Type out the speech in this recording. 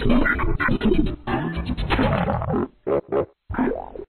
ちは。